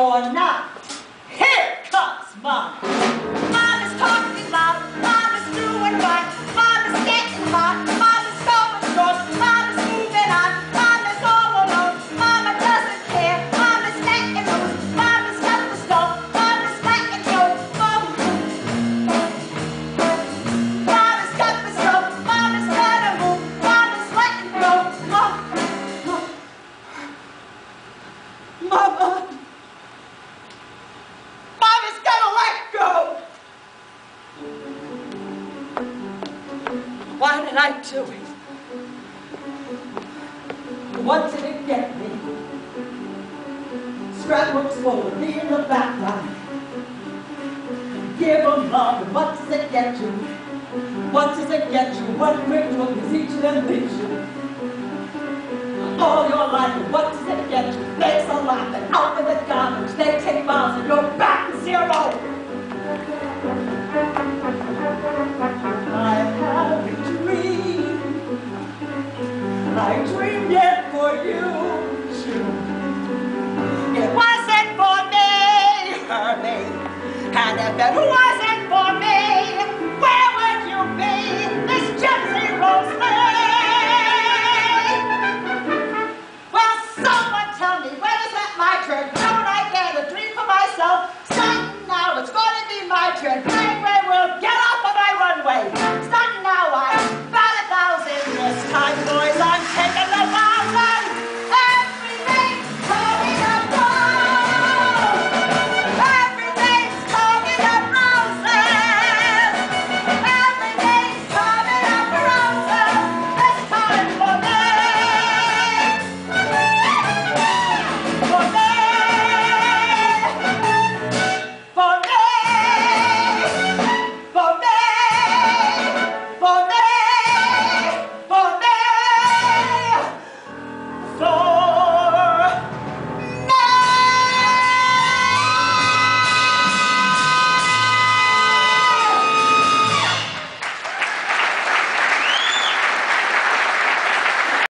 You're not. Here comes mom. Did I do it? What did it get me? Scrapbooks full of me in the background. Give them love, and what does it get you? What does it get you? What ritual does each of them lead you? All your life, and what does it get you? Thanks a lot, and out with the garbage. They take miles, and you're I dreamed yet for you to. It wasn't for me, honey. And if it wasn't for me, where would you be, Miss Gypsy Rose? Well, someone tell me, when is that my turn? How would I get a dream for myself? Sudden now, it's going to be my turn.